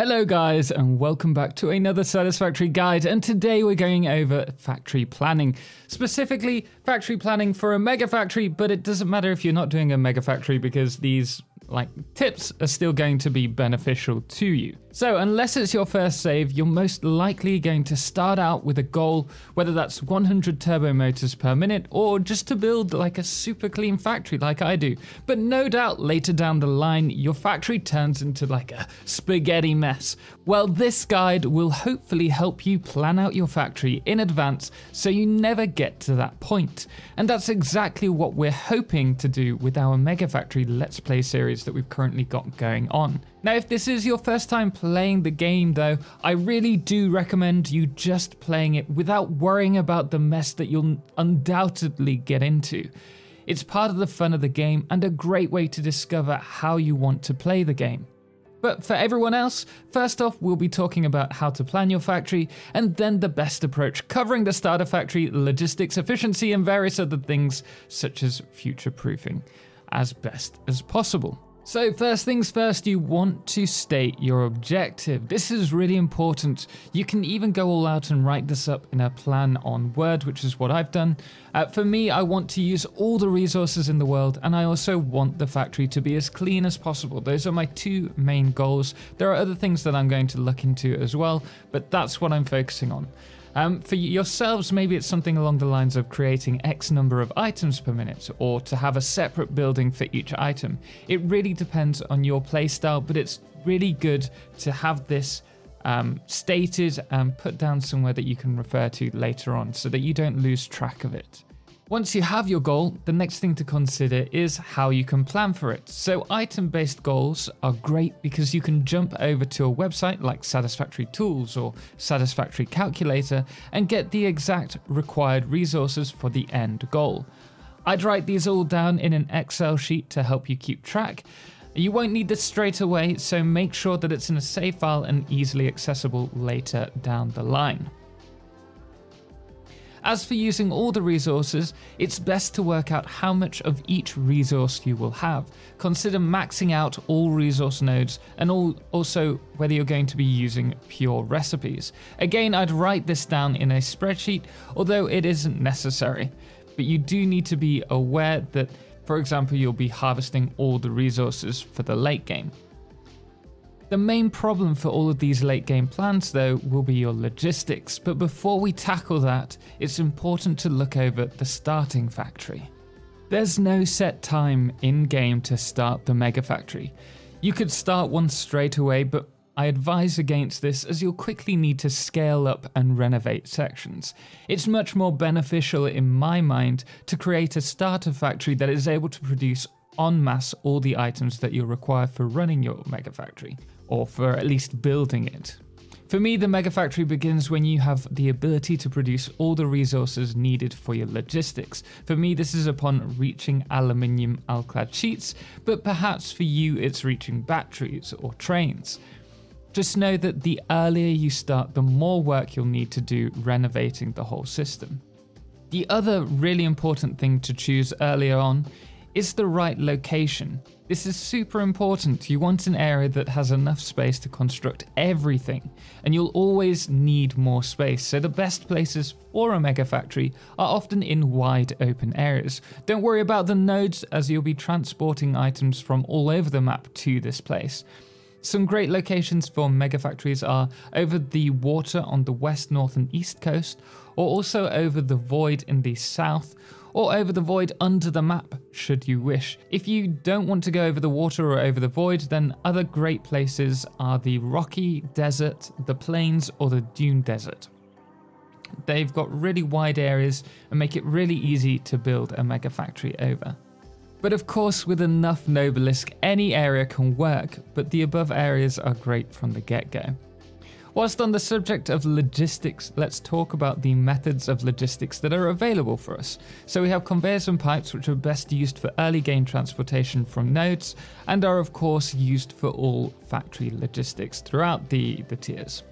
Hello guys and welcome back to another Satisfactory guide and today we're going over factory planning. Specifically factory planning for a mega factory but it doesn't matter if you're not doing a mega factory because these like tips are still going to be beneficial to you. So unless it's your first save, you're most likely going to start out with a goal, whether that's 100 turbo motors per minute or just to build like a super clean factory like I do. But no doubt later down the line, your factory turns into like a spaghetti mess. Well, this guide will hopefully help you plan out your factory in advance so you never get to that point. And that's exactly what we're hoping to do with our Mega Factory Let's Play series that we've currently got going on. Now, if this is your first time playing the game, though, I really do recommend you just playing it without worrying about the mess that you'll undoubtedly get into. It's part of the fun of the game and a great way to discover how you want to play the game. But for everyone else, first off, we'll be talking about how to plan your factory, and then the best approach, covering the starter factory, logistics, efficiency, and various other things, such as future proofing, as best as possible. So, first things first, you want to state your objective. This is really important. You can even go all out and write this up in a plan on Word, which is what I've done. Uh, for me, I want to use all the resources in the world, and I also want the factory to be as clean as possible. Those are my two main goals. There are other things that I'm going to look into as well, but that's what I'm focusing on. Um, for yourselves, maybe it's something along the lines of creating X number of items per minute, or to have a separate building for each item. It really depends on your playstyle, but it's really good to have this um, stated and put down somewhere that you can refer to later on so that you don't lose track of it. Once you have your goal, the next thing to consider is how you can plan for it. So, item based goals are great because you can jump over to a website like Satisfactory Tools or Satisfactory Calculator and get the exact required resources for the end goal. I'd write these all down in an Excel sheet to help you keep track. You won't need this straight away, so make sure that it's in a save file and easily accessible later down the line. As for using all the resources, it's best to work out how much of each resource you will have. Consider maxing out all resource nodes and all, also whether you're going to be using pure recipes. Again, I'd write this down in a spreadsheet, although it isn't necessary. But you do need to be aware that, for example, you'll be harvesting all the resources for the late game. The main problem for all of these late game plans, though, will be your logistics. But before we tackle that, it's important to look over the starting factory. There's no set time in game to start the Mega Factory. You could start one straight away, but I advise against this as you'll quickly need to scale up and renovate sections. It's much more beneficial, in my mind, to create a starter factory that is able to produce en masse all the items that you'll require for running your Mega Factory or for at least building it. For me, the Mega Factory begins when you have the ability to produce all the resources needed for your logistics. For me, this is upon reaching aluminium alclad sheets, but perhaps for you, it's reaching batteries or trains. Just know that the earlier you start, the more work you'll need to do renovating the whole system. The other really important thing to choose earlier on is the right location. This is super important. You want an area that has enough space to construct everything, and you'll always need more space. So, the best places for a mega factory are often in wide open areas. Don't worry about the nodes, as you'll be transporting items from all over the map to this place. Some great locations for mega factories are over the water on the west, north, and east coast, or also over the void in the south, or over the void under the map, should you wish. If you don't want to go over the water or over the void, then other great places are the rocky desert, the plains, or the dune desert. They've got really wide areas and make it really easy to build a mega factory over. But of course, with enough Nobelisk, any area can work, but the above areas are great from the get go. Whilst on the subject of logistics, let's talk about the methods of logistics that are available for us. So we have conveyors and pipes, which are best used for early game transportation from nodes, and are of course used for all factory logistics throughout the, the tiers.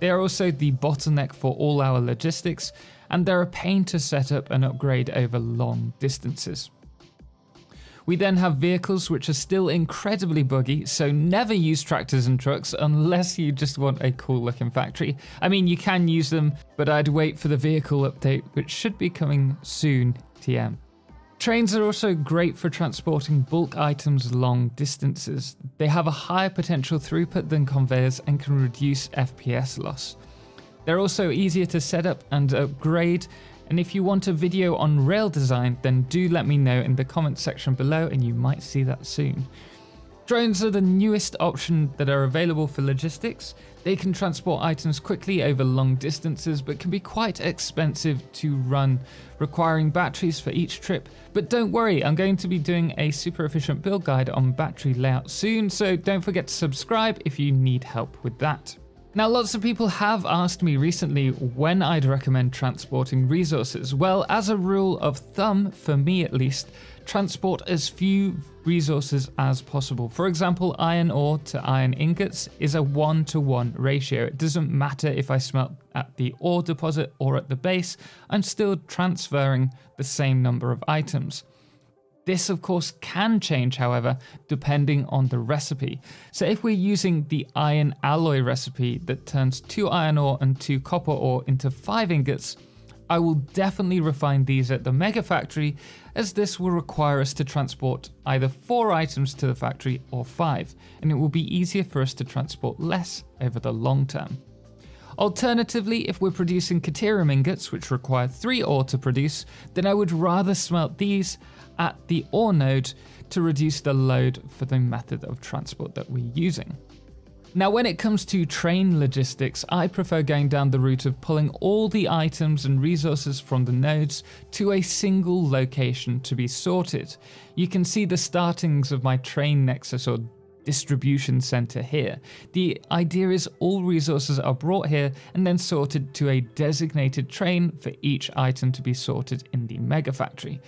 They are also the bottleneck for all our logistics, and they're a pain to set up and upgrade over long distances. We then have vehicles which are still incredibly buggy, so never use tractors and trucks unless you just want a cool looking factory. I mean, you can use them, but I'd wait for the vehicle update, which should be coming soon, TM. Trains are also great for transporting bulk items long distances. They have a higher potential throughput than conveyors and can reduce FPS loss. They're also easier to set up and upgrade, and if you want a video on rail design, then do let me know in the comments section below and you might see that soon. Drones are the newest option that are available for logistics. They can transport items quickly over long distances, but can be quite expensive to run, requiring batteries for each trip. But don't worry, I'm going to be doing a super efficient build guide on battery layout soon, so don't forget to subscribe if you need help with that. Now, lots of people have asked me recently when I'd recommend transporting resources. Well, as a rule of thumb, for me at least, transport as few resources as possible. For example, iron ore to iron ingots is a one to one ratio. It doesn't matter if I smelt at the ore deposit or at the base, I'm still transferring the same number of items. This, of course, can change, however, depending on the recipe. So, if we're using the iron alloy recipe that turns two iron ore and two copper ore into five ingots, I will definitely refine these at the Mega Factory, as this will require us to transport either four items to the factory or five, and it will be easier for us to transport less over the long term. Alternatively, if we're producing Caterium ingots, which require 3 ore to produce, then I would rather smelt these at the ore node to reduce the load for the method of transport that we're using. Now, when it comes to train logistics, I prefer going down the route of pulling all the items and resources from the nodes to a single location to be sorted. You can see the startings of my train nexus or distribution center here. The idea is all resources are brought here and then sorted to a designated train for each item to be sorted in the mega factory.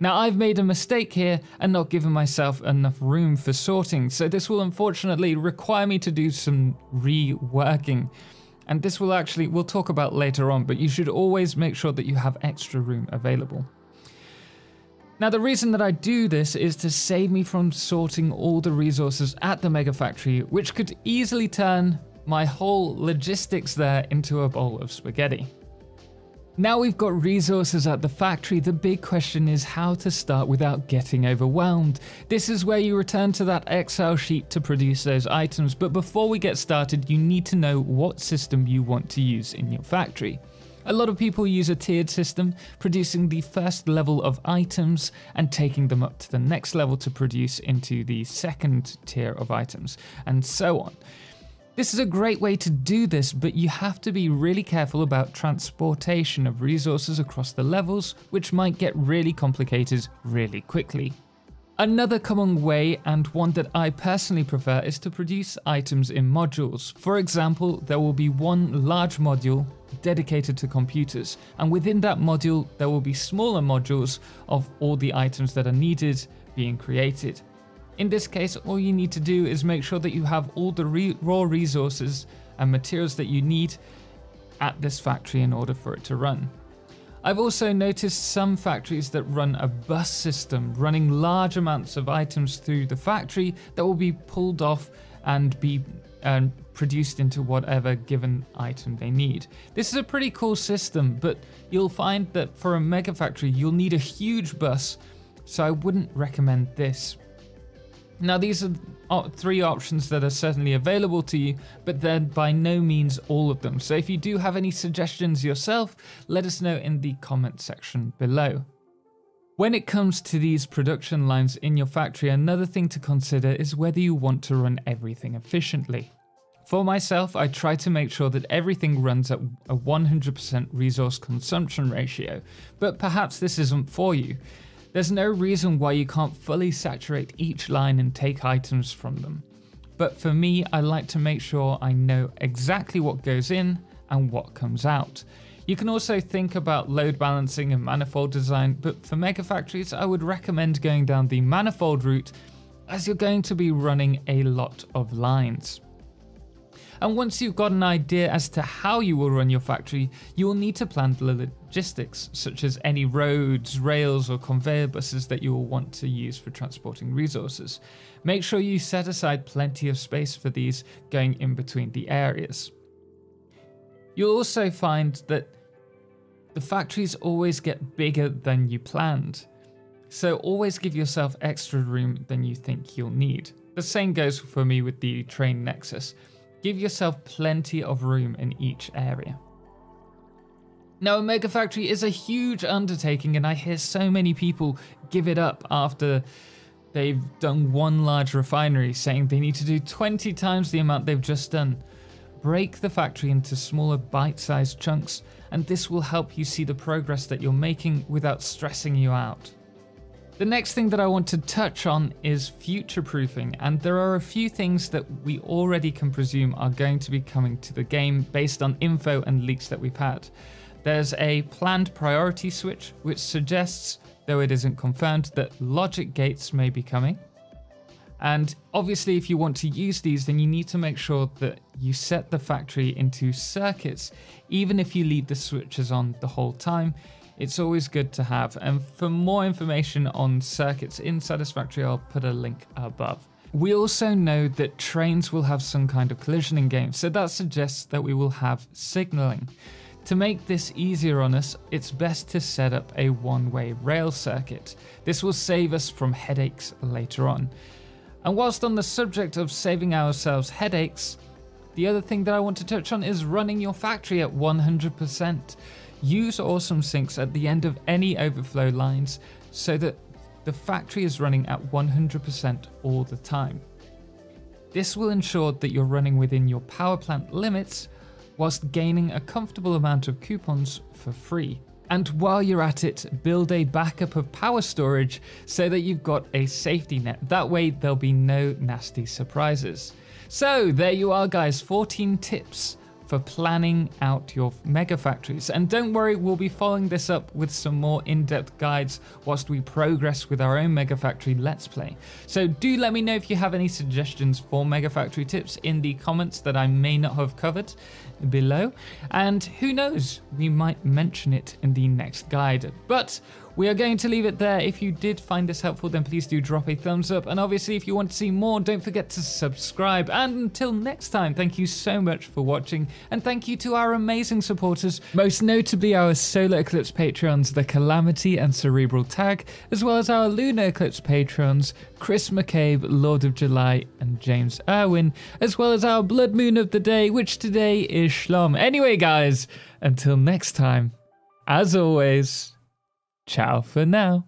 Now, I've made a mistake here and not given myself enough room for sorting, so this will unfortunately require me to do some reworking. And this will actually, we'll talk about later on, but you should always make sure that you have extra room available. Now, the reason that I do this is to save me from sorting all the resources at the Mega Factory, which could easily turn my whole logistics there into a bowl of spaghetti. Now we've got resources at the factory, the big question is how to start without getting overwhelmed. This is where you return to that Excel sheet to produce those items, but before we get started, you need to know what system you want to use in your factory. A lot of people use a tiered system, producing the first level of items and taking them up to the next level to produce into the second tier of items, and so on. This is a great way to do this, but you have to be really careful about transportation of resources across the levels, which might get really complicated really quickly. Another common way, and one that I personally prefer, is to produce items in modules. For example, there will be one large module dedicated to computers, and within that module, there will be smaller modules of all the items that are needed being created. In this case, all you need to do is make sure that you have all the re raw resources and materials that you need at this factory in order for it to run. I've also noticed some factories that run a bus system, running large amounts of items through the factory that will be pulled off and be um, produced into whatever given item they need. This is a pretty cool system, but you'll find that for a mega factory, you'll need a huge bus, so I wouldn't recommend this. Now, these are three options that are certainly available to you, but they're by no means all of them. So if you do have any suggestions yourself, let us know in the comment section below. When it comes to these production lines in your factory, another thing to consider is whether you want to run everything efficiently. For myself, I try to make sure that everything runs at a 100% resource consumption ratio, but perhaps this isn't for you. There's no reason why you can't fully saturate each line and take items from them. But for me, I like to make sure I know exactly what goes in and what comes out. You can also think about load balancing and manifold design, but for mega factories, I would recommend going down the manifold route as you're going to be running a lot of lines. And once you've got an idea as to how you will run your factory, you will need to plan the logistics, such as any roads, rails, or conveyor buses that you will want to use for transporting resources. Make sure you set aside plenty of space for these going in between the areas. You'll also find that the factories always get bigger than you planned. So always give yourself extra room than you think you'll need. The same goes for me with the train nexus. Give yourself plenty of room in each area. Now, a mega factory is a huge undertaking, and I hear so many people give it up after they've done one large refinery, saying they need to do 20 times the amount they've just done. Break the factory into smaller bite sized chunks, and this will help you see the progress that you're making without stressing you out. The next thing that I want to touch on is future proofing, and there are a few things that we already can presume are going to be coming to the game based on info and leaks that we've had. There's a planned priority switch, which suggests, though it isn't confirmed, that logic gates may be coming. And obviously, if you want to use these, then you need to make sure that you set the factory into circuits, even if you leave the switches on the whole time it's always good to have. And for more information on circuits in Satisfactory, I'll put a link above. We also know that trains will have some kind of collision in game, so that suggests that we will have signaling. To make this easier on us, it's best to set up a one-way rail circuit. This will save us from headaches later on. And whilst on the subject of saving ourselves headaches, the other thing that I want to touch on is running your factory at 100%. Use awesome sinks at the end of any overflow lines so that the factory is running at 100% all the time. This will ensure that you're running within your power plant limits whilst gaining a comfortable amount of coupons for free. And while you're at it, build a backup of power storage so that you've got a safety net. That way, there'll be no nasty surprises. So, there you are, guys 14 tips for planning out your mega factories. And don't worry, we'll be following this up with some more in-depth guides whilst we progress with our own mega factory let's play. So do let me know if you have any suggestions for mega factory tips in the comments that I may not have covered below. And who knows, we might mention it in the next guide. But we are going to leave it there. If you did find this helpful, then please do drop a thumbs up. And obviously, if you want to see more, don't forget to subscribe. And until next time, thank you so much for watching. And thank you to our amazing supporters, most notably our Solar Eclipse patrons, The Calamity and Cerebral Tag, as well as our Lunar Eclipse patrons, Chris McCabe, Lord of July, and James Irwin, as well as our Blood Moon of the Day, which today is Shlom. Anyway, guys, until next time, as always, Ciao for now.